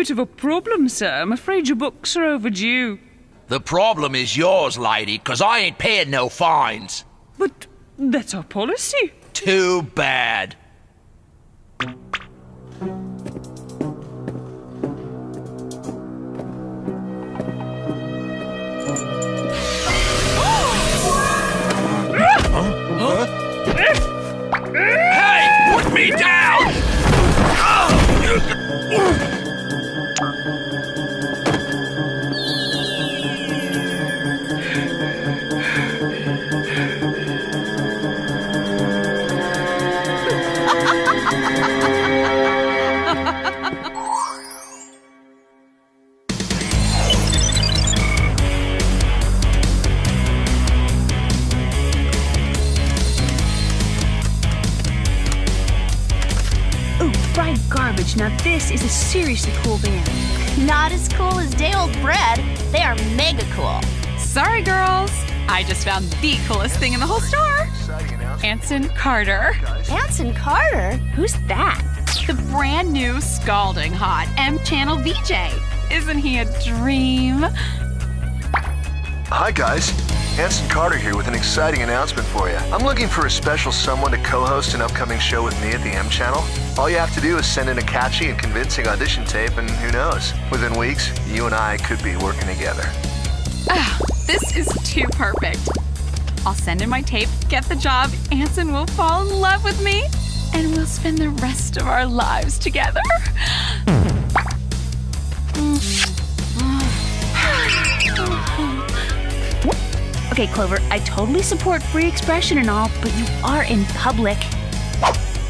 bit of a problem, sir. I'm afraid your books are overdue. The problem is yours, lady, 'cause I ain't paying no fines. But that's our policy. Too bad. Hey, put me down! Garbage. Now this is a seriously cool band. Not as cool as day old bread. They are mega cool. Sorry, girls. I just found the coolest thing in the whole store. Anson Carter. Anson Carter? Who's that? The brand new scalding hot M Channel VJ. Isn't he a dream? Hi, guys. Anson Carter here with an exciting announcement for you. I'm looking for a special someone to co host an upcoming show with me at the M Channel. All you have to do is send in a catchy and convincing audition tape, and who knows? Within weeks, you and I could be working together. Ah, this is too perfect. I'll send in my tape, get the job, Anson will fall in love with me, and we'll spend the rest of our lives together. Okay, Clover, I totally support free expression and all, but you are in public.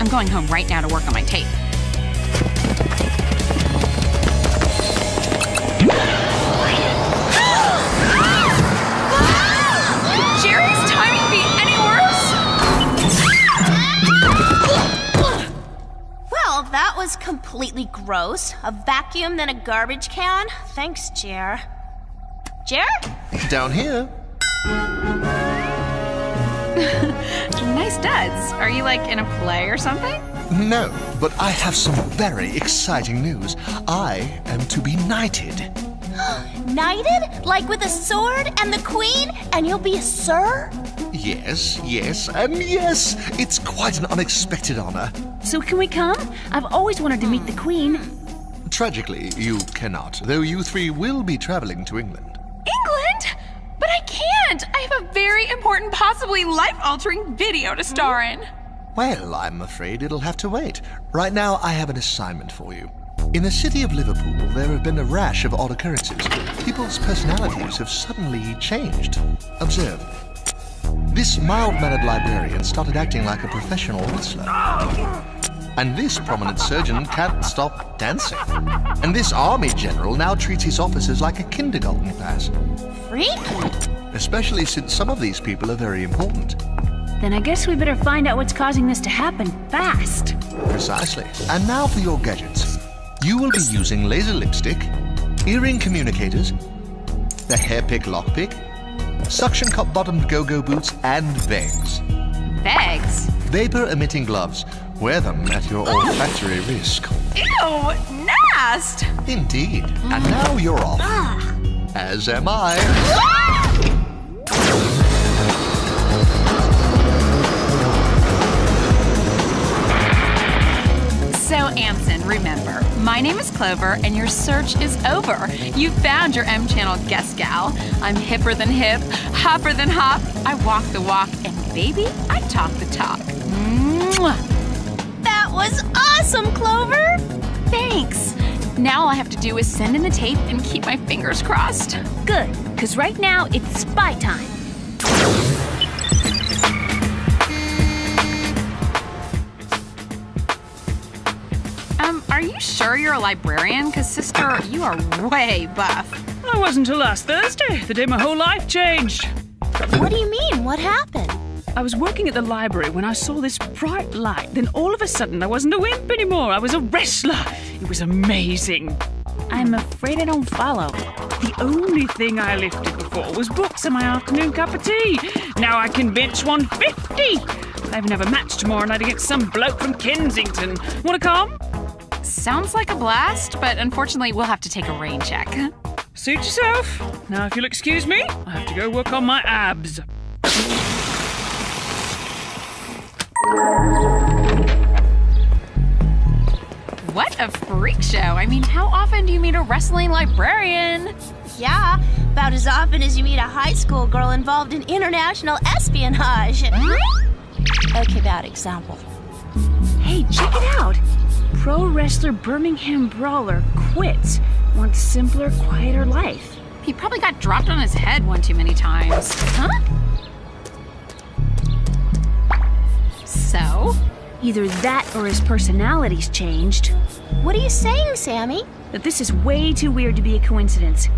I'm going home right now to work on my tape. Jerry's timing be any worse? Well, that was completely gross. A vacuum, then a garbage can. Thanks, Jer. Jer? Down here, Nice duds. Are you like in a play or something? No, but I have some very exciting news. I am to be knighted. Knighted? Like with a sword and the queen? And you'll be a sir? Yes, yes, and yes, it's quite an unexpected honor. So can we come? I've always wanted to meet the Queen. Tragically, you cannot, though you three will be traveling to England. England? But I can't. I have a very important, possibly life altering video to star in. Well, I'm afraid it'll have to wait. Right now, I have an assignment for you. In the city of Liverpool, there have been a rash of odd occurrences. People's personalities have suddenly changed. Observe. This mild mannered librarian started acting like a professional wrestler. And this prominent surgeon can't stop dancing. And this army general now treats his officers like a kindergarten class. Freaky. Especially since some of these people are very important. Then I guess we better find out what's causing this to happen fast. Precisely. And now for your gadgets. You will be using laser lipstick, earring communicators, the hairpick lockpick, suction cup bottomed go go boots, and bags. Bags? Vapor emitting gloves. Wear them at your olfactory risk. Ew, nast! Indeed. And now you're off. Ah. As am I. So, Anson, remember, my name is Clover, and your search is over. You found your M Channel guest gal. I'm hipper than hip, hopper than hop. I walk the walk, and baby, I talk the talk. Mwah. That was awesome, Clover. Thanks. Now all I have to do is send in the tape and keep my fingers crossed. Good, because right now it's spy time. Are you sure you're a librarian? Because, sister, you are way buff. I wasn't till last Thursday, the day my whole life changed. What do you mean? What happened? I was working at the library when I saw this bright light. Then all of a sudden, I wasn't a wimp anymore. I was a wrestler. It was amazing. I'm afraid I don't follow. The only thing I lifted before was books and my afternoon cup of tea. Now I can bench 150. I have a match tomorrow night against some bloke from Kensington. Want to come? Sounds like a blast, but unfortunately, we'll have to take a rain check. Suit yourself. Now, if you'll excuse me, I have to go work on my abs. What a freak show! I mean, how often do you meet a wrestling librarian? Yeah, about as often as you meet a high school girl involved in international espionage. Hmm? Okay, bad example. Hey, check it out. Pro wrestler Birmingham Brawler quits. Wants simpler, quieter life. He probably got dropped on his head one too many times. Huh? So? Either that or his personality's changed. What are you saying, Sammy? That this is way too weird to be a coincidence.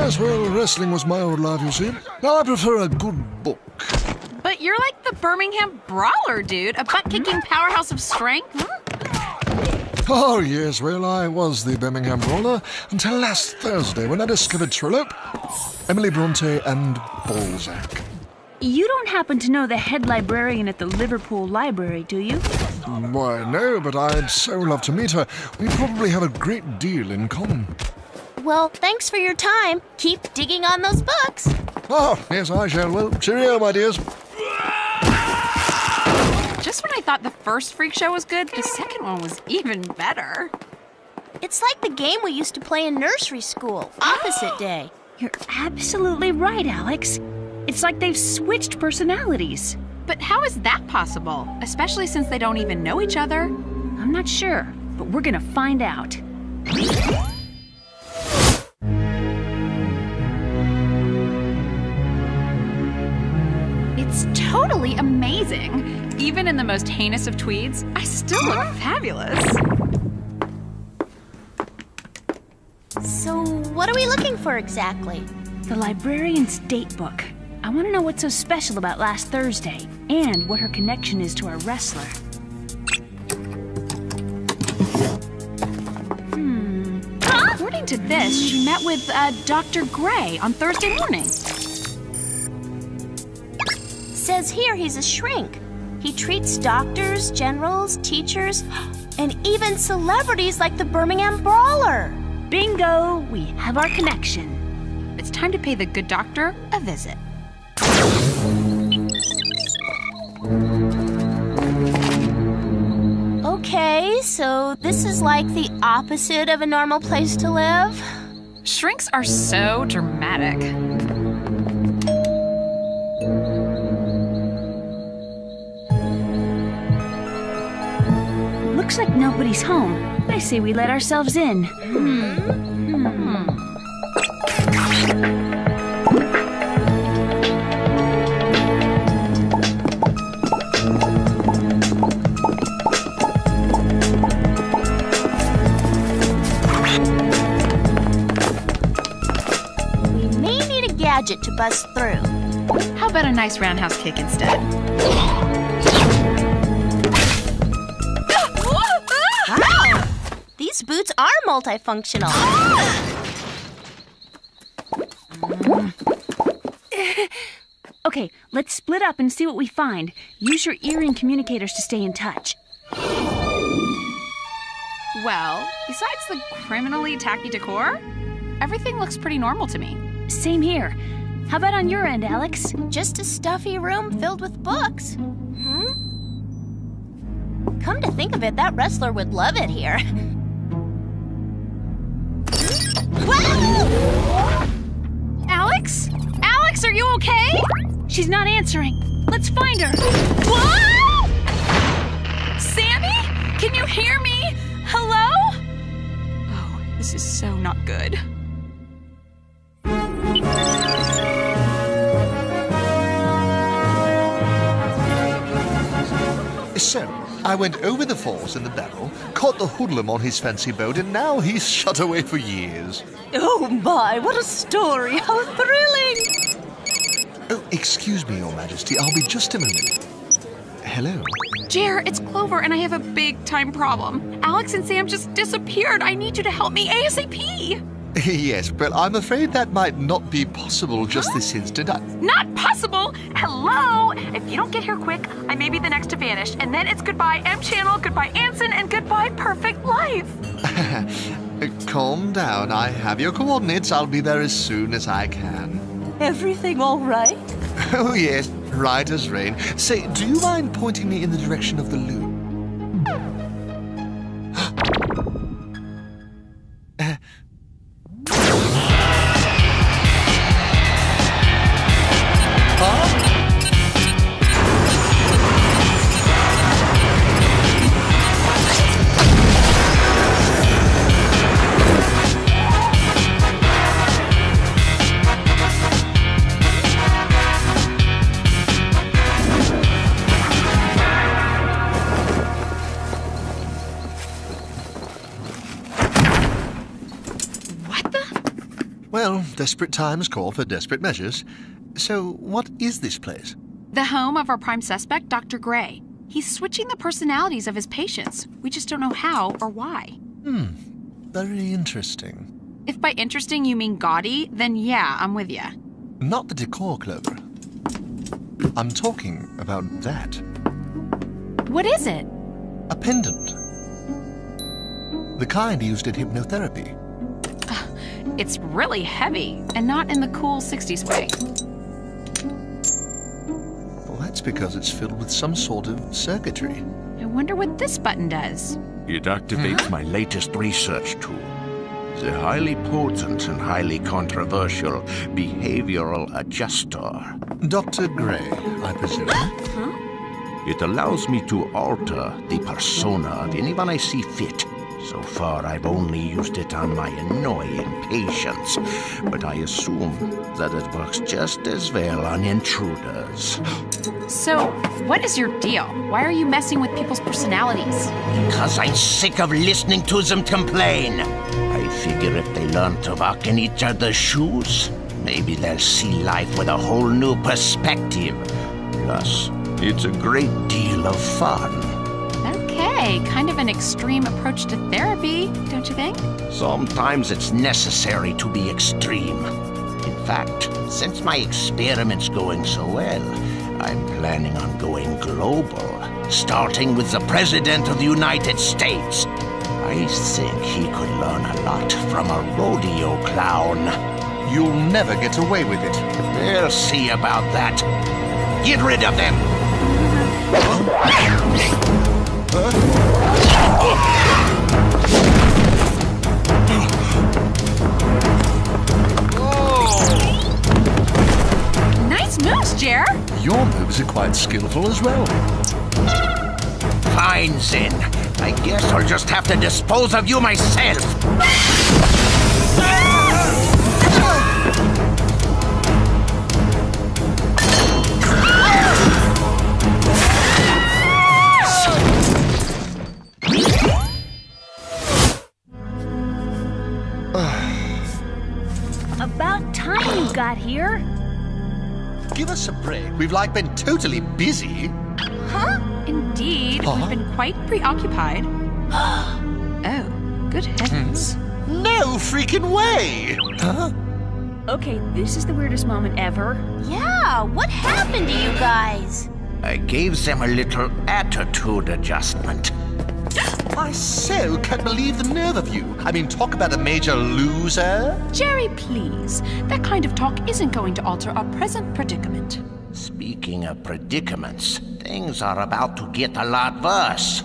Yes, well, wrestling was my old life, you see. Now I prefer a good book. But you're like the Birmingham Brawler, dude. A butt kicking hmm? powerhouse of strength. Hmm? Oh, yes, well, I was the Birmingham Brawler until last Thursday when I discovered Trollope, Emily Bronte, and Balzac. You don't happen to know the head librarian at the Liverpool Library, do you? Mm, why, no, but I'd so love to meet her. We probably have a great deal in common. Well, thanks for your time. Keep digging on those books. Oh, yes, I shall. Well, cheerio, my dears. Just when I thought the first freak show was good, the second one was even better. It's like the game we used to play in nursery school, opposite day. You're absolutely right, Alex. It's like they've switched personalities. But how is that possible? Especially since they don't even know each other. I'm not sure, but we're gonna find out. Totally amazing. Even in the most heinous of tweeds, I still look fabulous. So, what are we looking for exactly? The librarian's date book. I want to know what's so special about last Thursday and what her connection is to our wrestler. Hmm. According to this, she met with uh, Dr. Gray on Thursday morning. Says here he's a shrink. He treats doctors, generals, teachers, and even celebrities like the Birmingham Brawler. Bingo! We have our connection. It's time to pay the good doctor a visit. Okay, so this is like the opposite of a normal place to live? Shrinks are so dramatic. Like nobody's home. I say we let ourselves in. We may need a gadget to bust through. How about a nice roundhouse kick instead? These boots are multifunctional. Okay, let's split up and see what we find. Use your earring communicators to stay in touch. Well, besides the criminally tacky decor, everything looks pretty normal to me. Same here. How about on your end, Alex? Just a stuffy room filled with books. Hmm? Come to think of it, that wrestler would love it here. Alex? Alex, are you okay? She's not answering. Let's find her. Whoa! Sammy? Can you hear me? Hello? Oh, this is so not good. So, I went over the falls in the barrel, caught the hoodlum on his fancy boat, and now he's shut away for years. Oh my, what a story! How thrilling! Oh, excuse me, Your Majesty. I'll be just a moment. Hello. Jer, it's Clover, and I have a big time problem. Alex and Sam just disappeared. I need you to help me ASAP. yes, but I'm afraid that might not be possible just this instant. I... Not possible! Hello! If you don't get here quick, I may be the next to vanish, and then it's goodbye M Channel, goodbye Anson, and goodbye Perfect Life. Calm down. I have your coordinates. I'll be there as soon as I can. Everything all right? Oh, yes, right as rain. Say, do you mind pointing me in the direction of the loop? Desperate times call for desperate measures. So, what is this place? The home of our prime suspect, Dr. Gray. He's switching the personalities of his patients. We just don't know how or why. Hmm. Very interesting. If by interesting you mean gaudy, then yeah, I'm with ya. Not the decor, Clover. I'm talking about that. What is it? A pendant. The kind used in hypnotherapy. It's really heavy, and not in the cool 60s way. Well, that's because it's filled with some sort of circuitry. I wonder what this button does. It activates my latest research tool. The highly potent and highly controversial behavioral adjuster. Dr. Gray, I presume. It allows me to alter the persona of anyone I see fit. So far, I've only used it on my annoying patients, but I assume that it works just as well on intruders. So, what is your deal? Why are you messing with people's personalities? Because I'm sick of listening to them complain. I figure if they learn to walk in each other's shoes, maybe they'll see life with a whole new perspective. Plus, it's a great deal of fun. Okay, kind of an extreme approach to therapy, don't you think? Sometimes it's necessary to be extreme. In fact, since my experiment's going so well, I'm planning on going global, starting with the President of the United States. I think he could learn a lot from a rodeo clown. You'll never get away with it. We'll see about that. Get rid of them! quite skillful as well. Fine, then. I guess I'll just have to dispose of you myself. About time you got here. Give us a break. We've like been totally busy. Huh? Indeed, Huh? we've been quite preoccupied. oh, good heavens. Hmm. No freaking way! Huh? Okay, this is the weirdest moment ever. Yeah, what happened to you guys? I gave them a little attitude adjustment. I so can't believe the nerve of you. I mean, talk about a major loser. Jerry, please. That kind of talk isn't going to alter our present predicament. Speaking of predicaments, things are about to get a lot worse.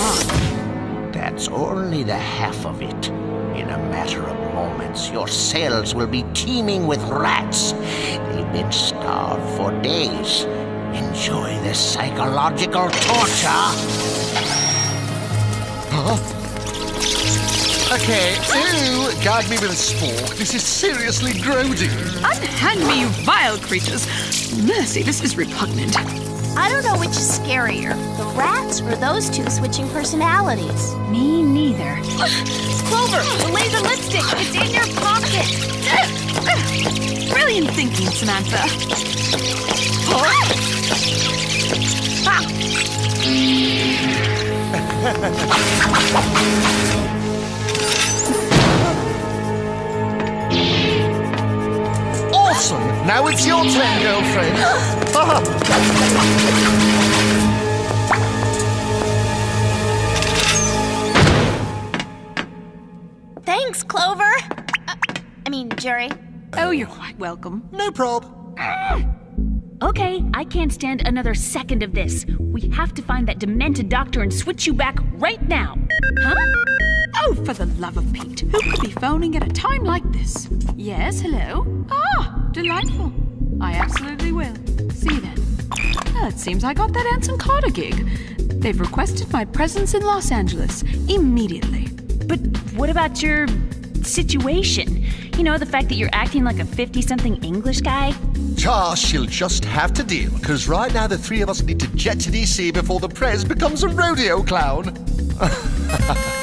Oh. That's only the half of it. In a matter of moments, your cells will be teeming with rats. They've been starved for days. Enjoy the psychological torture. Okay, ooh, guide me with a spork. This is seriously grody. Unhand me, you vile creatures! Mercy, this is repugnant. I don't know which is scarier, the rats or those two switching personalities. Me neither. Clover, the laser lipstick, it's in your pocket. Brilliant thinking, Samantha. awesome! Now it's your turn, girlfriend. Thanks, Clover. Uh, I mean, Jerry. Oh, you're quite welcome. no prob. Okay, I can't stand another second of this. We have to find that demented doctor and switch you back right now. Huh? Oh, for the love of Pete. Who could be phoning at a time like this? Yes, hello? Ah, delightful. I absolutely will. See you then. Oh, it seems I got that Anson Carter gig. They've requested my presence in Los Angeles immediately. But what about your situation? You know, the fact that you're acting like a 50 something English guy? Ah, she'll just have to deal, because right now the three of us need to jet to DC before the prez becomes a rodeo clown.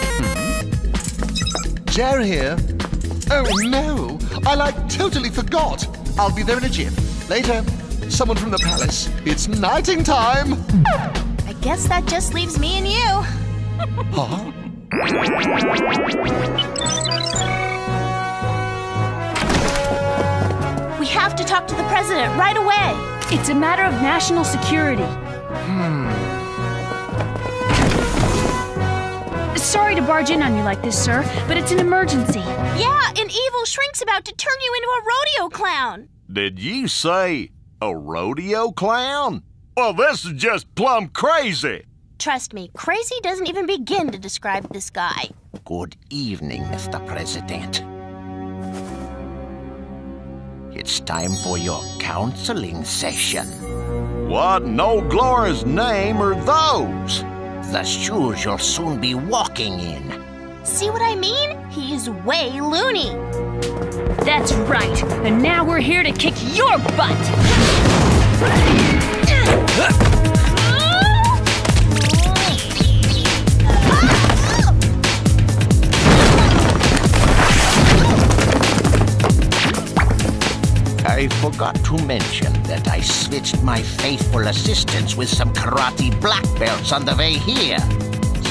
Jer here. Oh no, I like totally forgot. I'll be there in a jiff. Later. Someone from the palace. It's nighting time. I guess that just leaves me and you. Huh? We have to talk to the president right away. It's a matter of national security. Hmm. Sorry to barge in on you like this, sir, but it's an emergency. Yeah, an evil shrink's about to turn you into a rodeo clown. Did you say a rodeo clown? Well, this is just plumb crazy. Trust me, crazy doesn't even begin to describe this guy. Good evening, Mr. President. It's time for your counseling session. What in old Glory's name are those? The shoes you'll soon be walking in. See what I mean? He's way loony. That's right. And now we're here to kick your butt. I forgot to mention switched my faithful assistants with some karate black belts on the way here.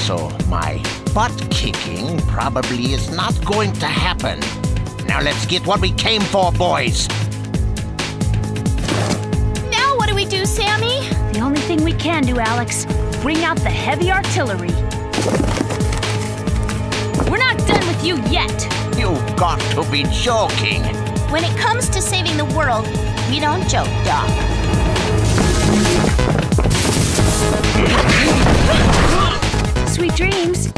So my butt kicking probably is not going to happen. Now let's get what we came for, boys. Now what do we do, Sammy? The only thing we can do, Alex, bring out the heavy artillery. We're not done with you yet. You've got to be joking. When it comes to saving the world, we don't joke, Doc. Sweet dreams.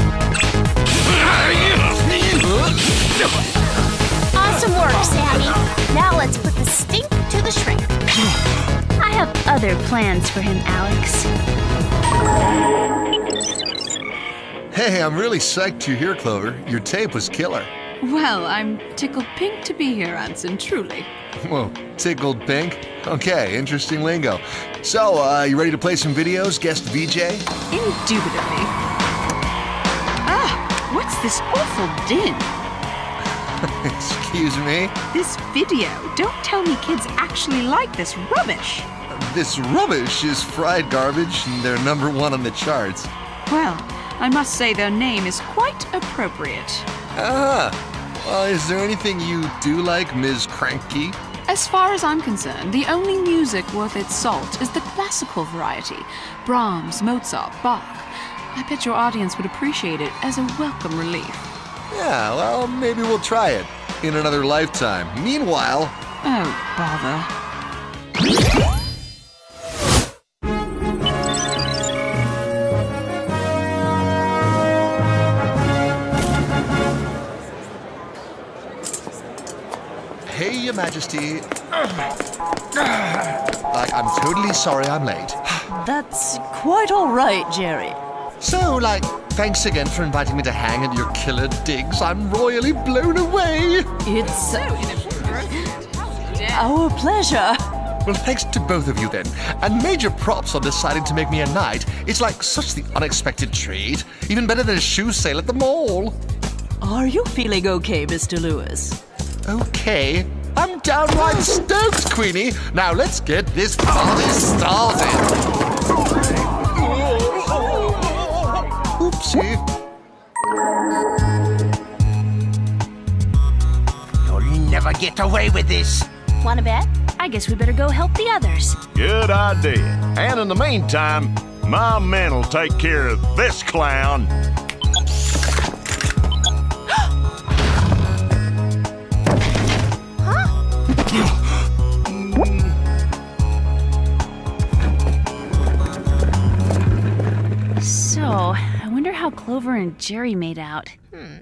Awesome work, Sammy. Now let's put the stink to the shrink. I have other plans for him, Alex. Hey, I'm really psyched you're here, Clover. Your tape was killer. Well, I'm tickled pink to be here, Anson, truly. Whoa, tickled pink? Okay, interesting lingo. So, uh, you ready to play some videos, guest VJ? Indubitably. Ah, what's this awful din? Excuse me? This video. Don't tell me kids actually like this rubbish. This rubbish is fried garbage, and they're number one on the charts. Well, I must say their name is quite appropriate. Ah, well, is there anything you do like, Ms. Cranky? As far as I'm concerned, the only music worth its salt is the classical variety Brahms, Mozart, Bach. I bet your audience would appreciate it as a welcome relief. Yeah, well, maybe we'll try it in another lifetime. Meanwhile, Oh, bother. Majesty. Like, I'm totally sorry I'm late. That's quite all right, Jerry. So, like, thanks again for inviting me to hang at your killer digs. I'm royally blown away. It's our pleasure. Well, thanks to both of you then. And major props on deciding to make me a knight. It's like such the unexpected treat. Even better than a shoe sale at the mall. Are you feeling okay, Mr. Lewis? Okay. I'm downright stoked, Queenie. Now let's get this party started. Oopsie. You'll never get away with this. Wanna bet? I guess we better go help the others. Good idea. And in the meantime, my men'll take care of this clown. How Clover and Jerry made out. Hmm.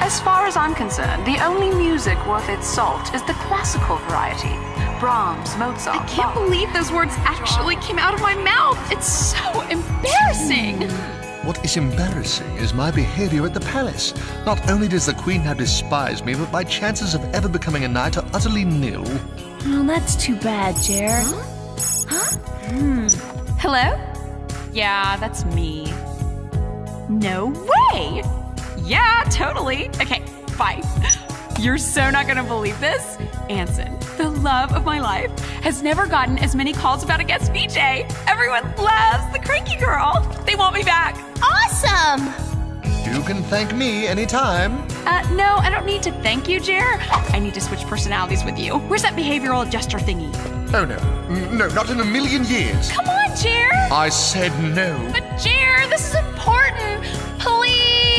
As far as I'm concerned, the only music worth its salt is the classical variety. Brahms, Mozart. I can't believe those words actually came out of my mouth. It's so embarrassing. What is embarrassing is my behavior at the palace. Not only does the queen now despise me, but my chances of ever becoming a knight are utterly nil. Oh, that's too bad, Jer. Hmm. Hello? Yeah, that's me. No way! Yeah, totally. Okay, bye. You're so not gonna believe this. Anson, the love of my life, has never gotten as many calls about a guest VJ. Everyone loves the cranky girl. They want me back. Awesome! You can thank me anytime. Uh, no, I don't need to thank you, Jer. I need to switch personalities with you. Where's that behavioral adjuster thingy? Oh no, no, not in a million years. Come on, Jer. I said no. But Jer, this is important. Please.